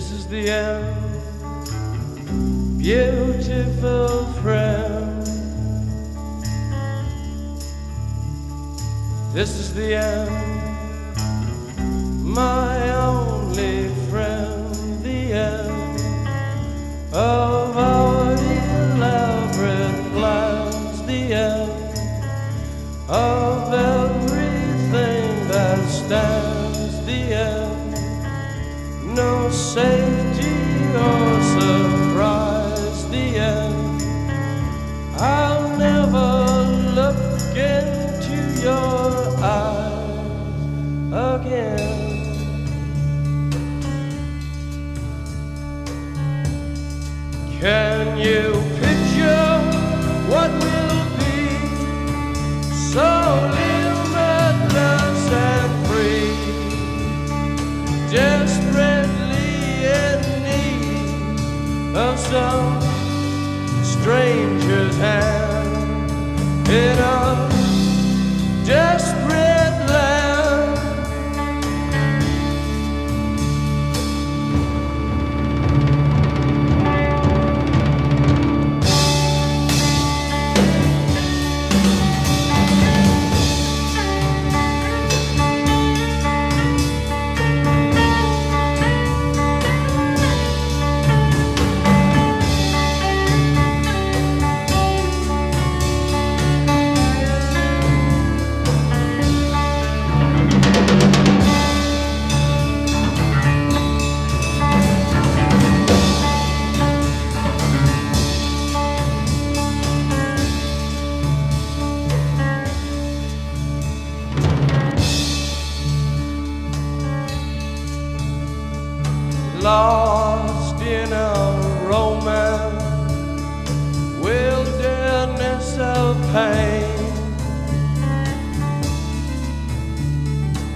This is the end, beautiful friend. This is the end, my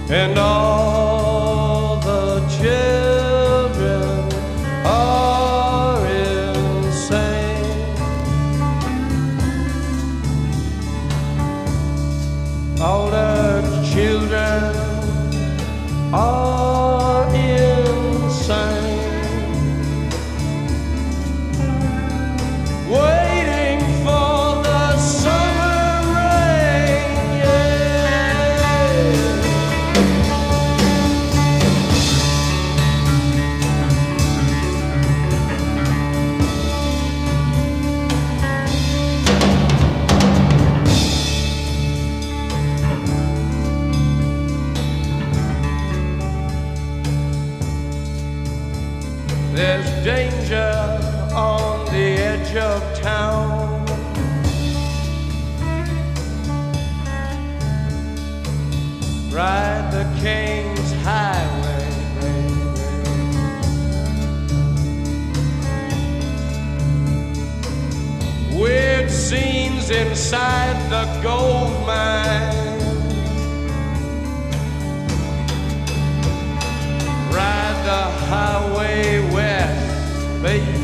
and all the children are insane. All Ride the King's Highway. Weird scenes inside the gold mine. Ride the highway west, baby.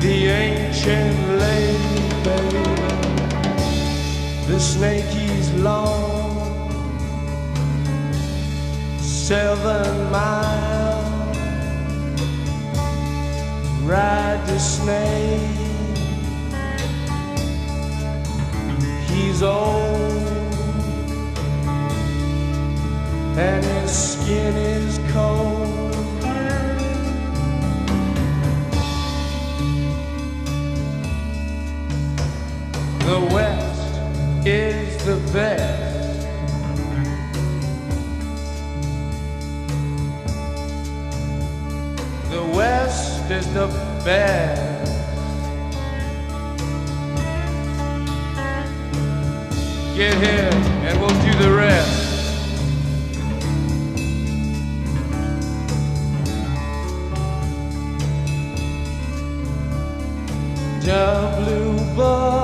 The ancient baby. The snake is long, seven miles. Ride the snake. He's old, and his skin is cold. Best. The West is the best. Get here and we'll do the rest. The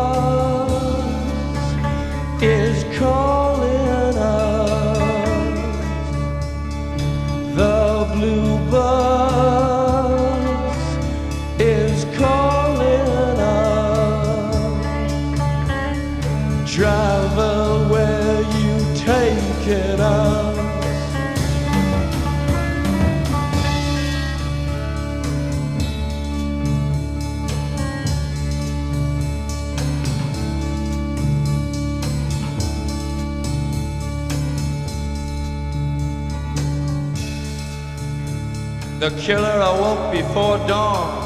The killer awoke before dawn.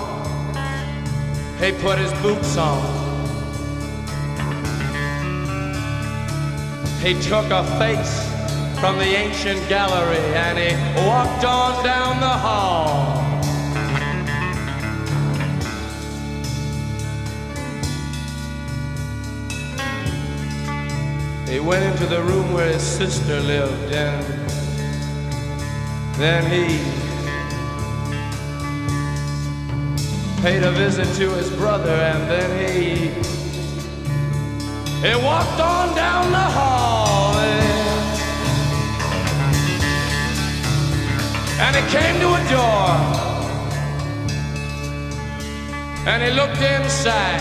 He put his boots on. He took a face from the ancient gallery and he walked on down the hall. He went into the room where his sister lived and then he paid a visit to his brother and then he he walked on down the hall and, he came to a door. And he looked inside.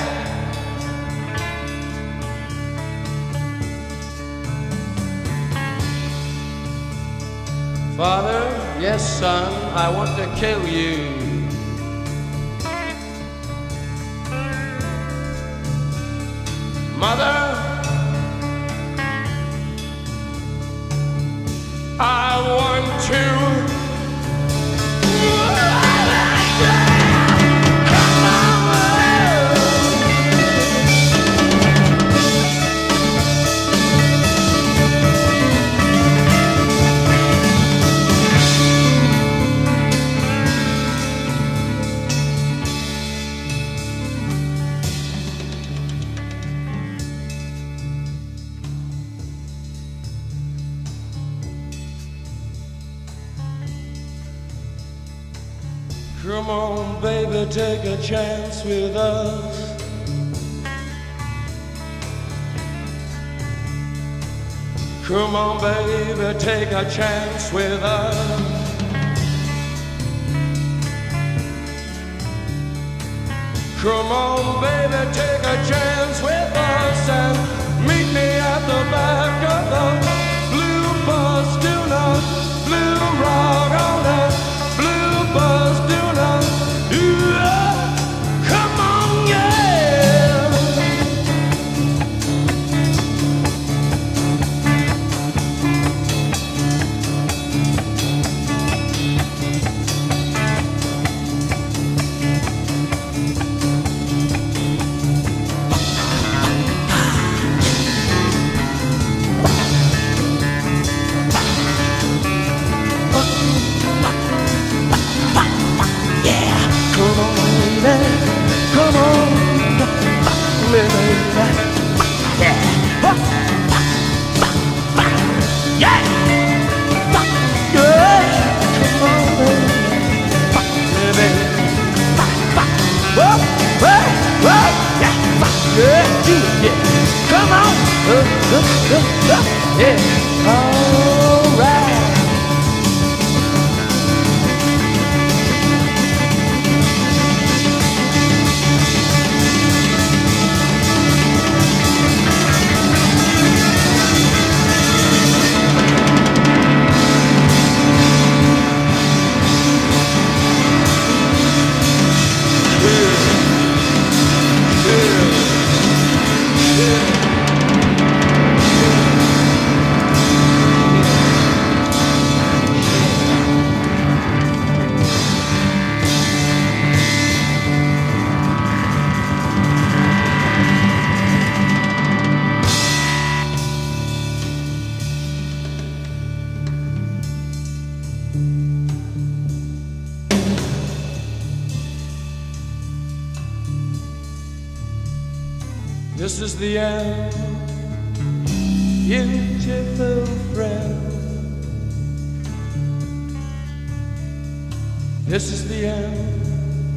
Father, yes, son, I want to kill you. Come on, baby, take a chance with us. Come on, baby, take a chance with us. Come on, baby, take a chance with us and meet me at the back of the This is the end, beautiful friend. This is the end,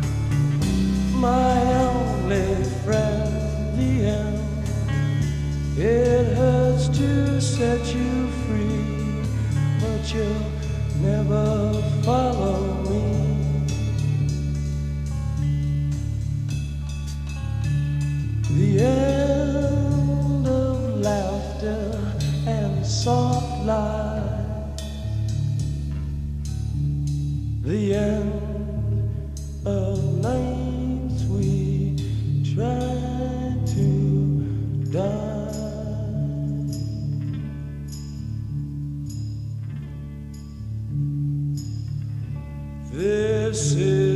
my only friend. The end. It hurts to set you free, but you'll never follow soft. The end of nights we try to die. This is